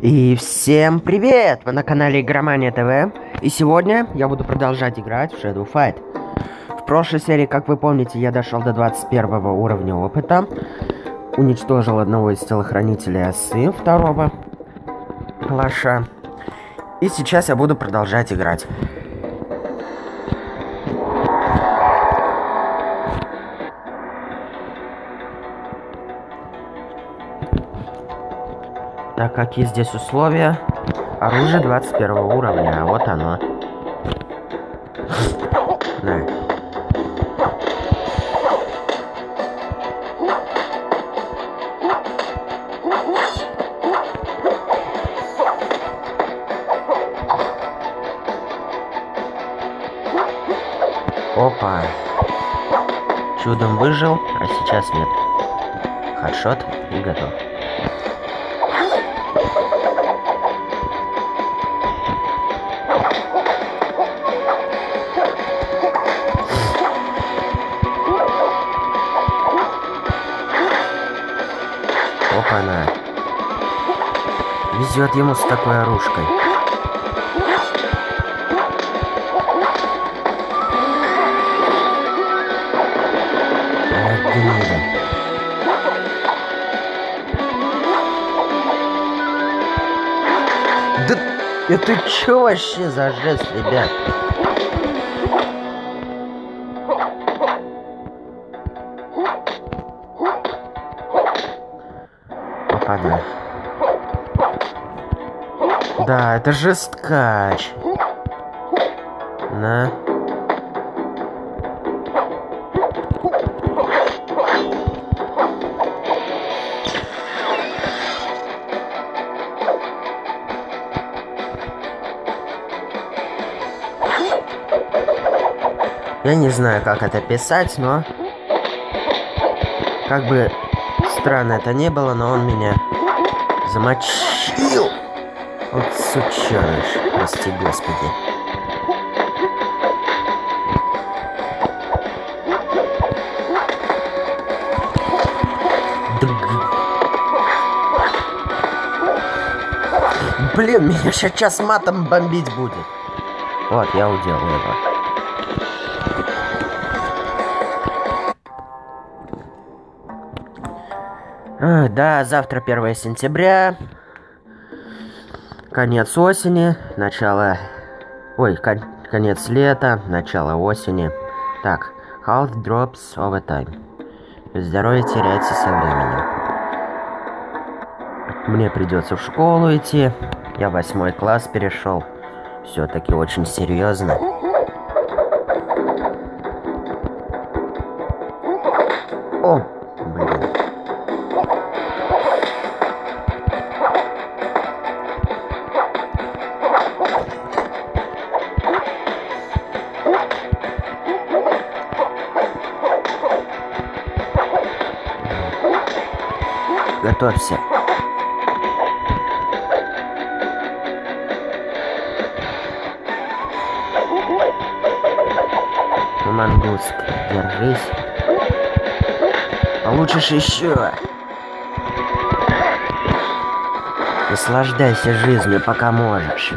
И всем привет! Вы на канале Игромания ТВ. И сегодня я буду продолжать играть в Shadow Fight. В прошлой серии, как вы помните, я дошел до 21 уровня опыта. Уничтожил одного из телохранителей осы, второго клаша. И сейчас я буду продолжать играть. Так, какие здесь условия? Оружие 21 уровня, а вот оно. На. Опа. Чудом выжил, а сейчас нет. Хедшот и готов. Опа-на. Везет ему с такой оружкой. Эх, гнида. Да это что вообще за жест, ребят? Да, это же скач. На. Я не знаю, как это писать, но... Как бы странно это не было, но он меня замочил. Вот сученыш, прости господи. Блин, меня сейчас матом бомбить будет. Вот, я уделал его. Да, завтра 1 сентября. Конец осени, начало... Ой, кон... конец лета, начало осени. Так, health drops over time. Здоровье теряется со временем. Мне придется в школу идти. Я восьмой класс перешел. Все-таки очень серьезно. О, Готовься. Мангуст, держись. Получишь еще. Наслаждайся жизнью, пока можешь.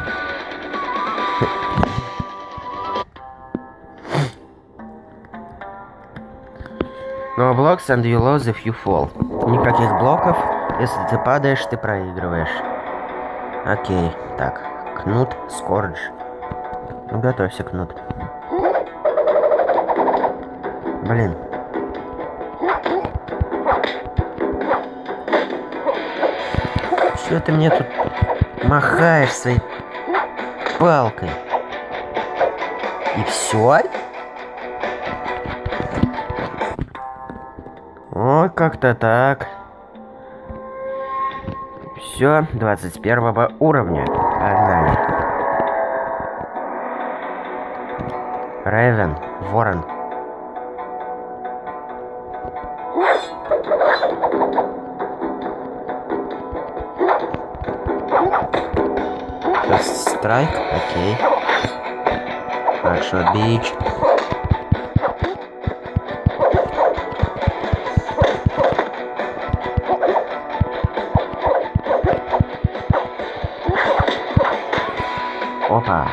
No blocks and you lose if you fall. Никаких блоков. Если ты падаешь, ты проигрываешь. Окей. Так. Кнут, Скордж. Ну, готовься, Кнут. Блин. Что ты мне тут махаешь своей палкой? И все? О, как-то так. Все, 21 уровня. Погнали. Рейвен, Ворон. First strike, окей. Хорошо, бич. Опа.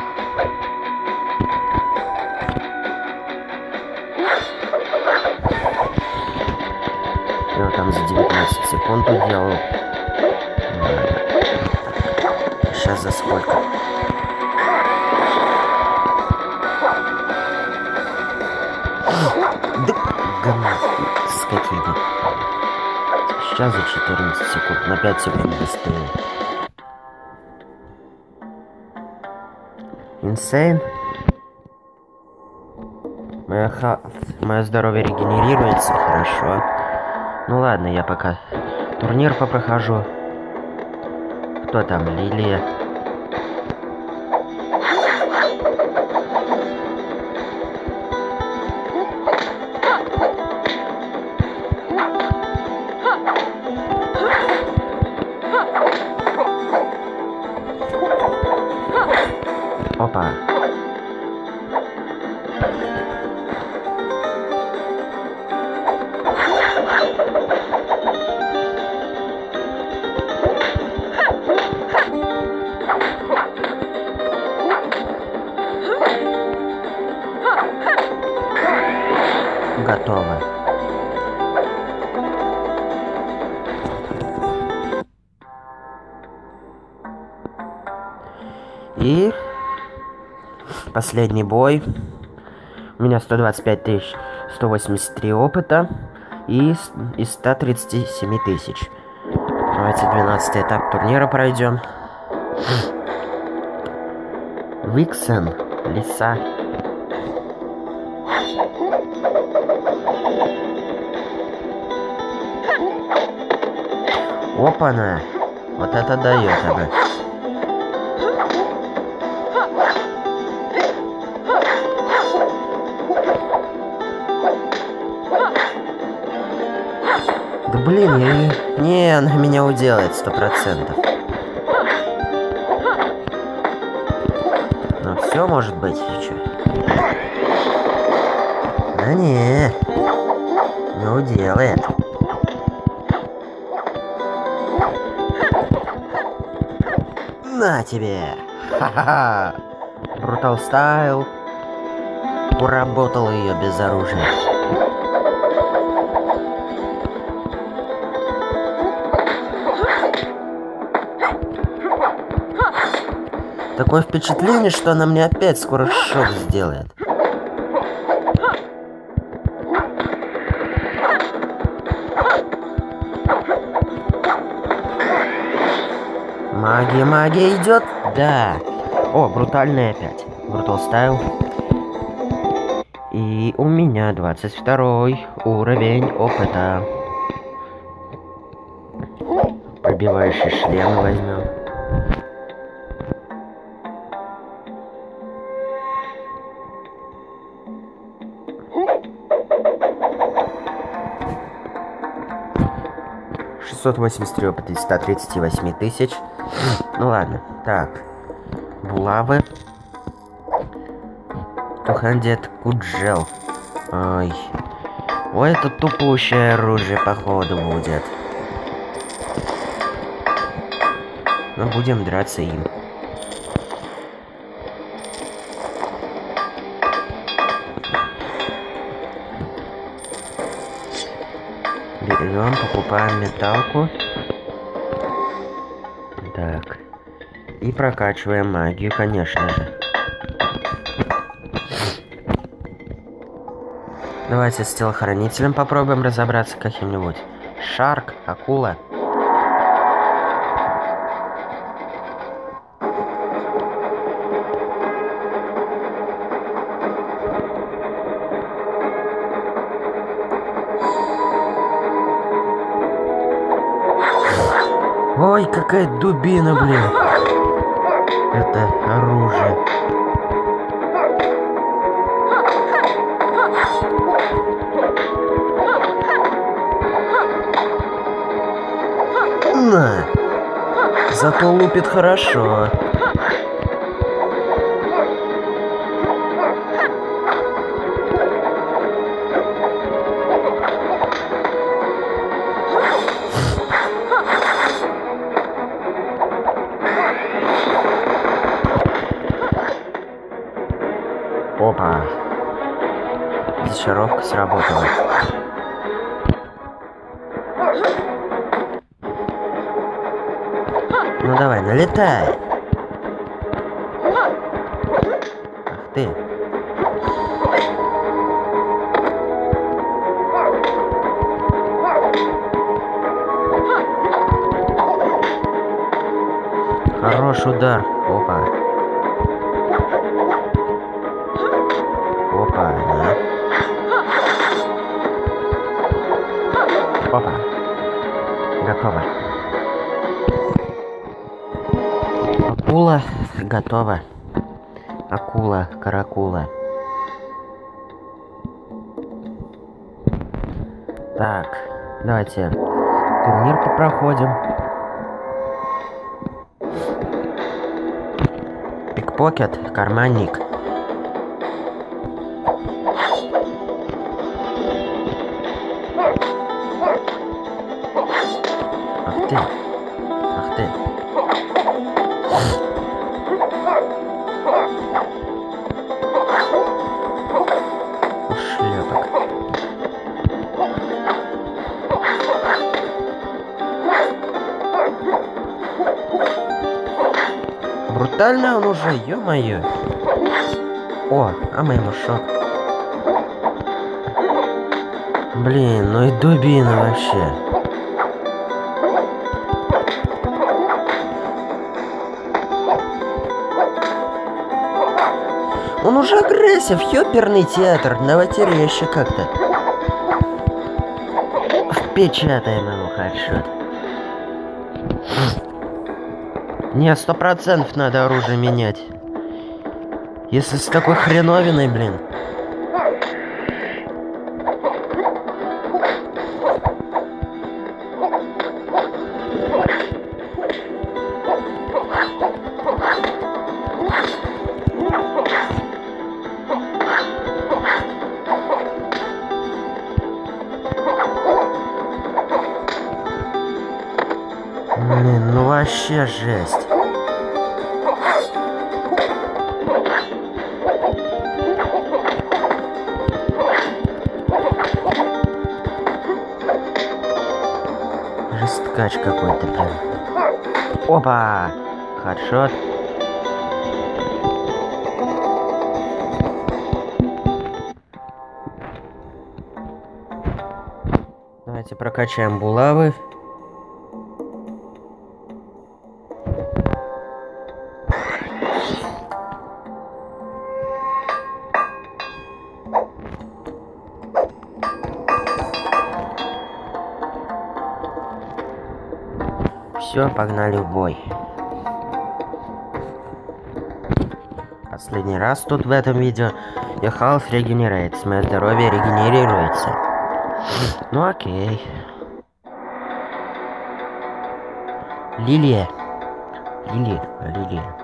Я там за 19 секунд уделал. Сейчас за сколько? Да, говно, скотина. Сейчас за 14 секунд, на 5 секунд быстрее. Insane. Моя ха... Мое здоровье регенерируется, хорошо. Ну ладно, я пока турнир попрохожу. Кто там, Лилия? Опа. Готово. И последний бой. У меня 125 тысяч 183 опыта и из 137 тысяч. Давайте 12 этап турнира пройдем. Виксен, лиса. Опа-на! Вот это дает она. Блин, я ее... Не, она меня уделает сто процентов. Ну все может быть, чё? Да не, не уделает. На тебе! Ха-ха-ха! Брутал стайл. Уработал ее без оружия. Такое впечатление, что она мне опять скоро шок сделает. Магия, магия идет? Да. О, брутальный опять. Брутал стайл. И у меня 22 уровень опыта. Пробивающий шлем возьмем. Шестьсот восемьдесят три опыта из 138 тысяч. Ну ладно. Так. Булавы. Тухандет Куджел. Ой. Ой, это тупущее оружие, походу, будет. Но будем драться им. Берем, покупаем металку. Так. И прокачиваем магию, конечно же. Давайте с телохранителем попробуем разобраться каким-нибудь. Шарк, акула. Ой, какая дубина, блин. Это оружие. На. Зато лупит хорошо. Опа. Зачаровка сработала. Ну давай, налетай. Ах ты. Хорош удар. Опа, Готова. Акула, каракула. Так, давайте турнир попроходим. Пикпокет, карманник. Брутально он уже, ё-моё. О, а мой мушок. Блин, ну и дубина вообще. Он уже агрессив, ёперный театр, новотеряще как-то. Впечатаем ему хедшот. Не, сто процентов надо оружие менять. Если с такой хреновиной, блин. Вообще жесть. Жесткач какой-то прям. Опа! Хедшот. Давайте прокачаем булавы. Все, погнали в бой. Последний раз тут в этом видео я Half Regenerates. Мое здоровье регенерируется. Ну окей. Лилия. Лили, Лилия.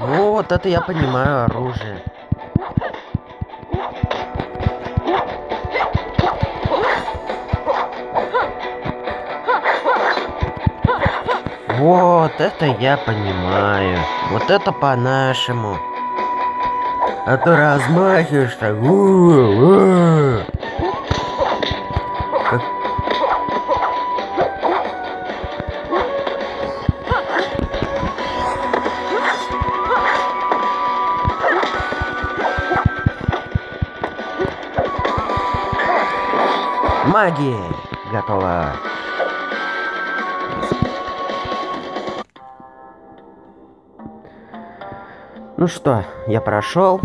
Ну вот это я понимаю оружие. Вот это я понимаю. Вот это по-нашему. А то размахиваешь так. у-у-у. Как- Магия готова. Ну что, я прошел.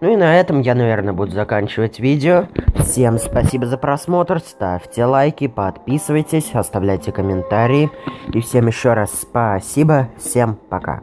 Ну и на этом я, наверное, буду заканчивать видео. Всем спасибо за просмотр, ставьте лайки, подписывайтесь, оставляйте комментарии. И всем еще раз спасибо, всем пока.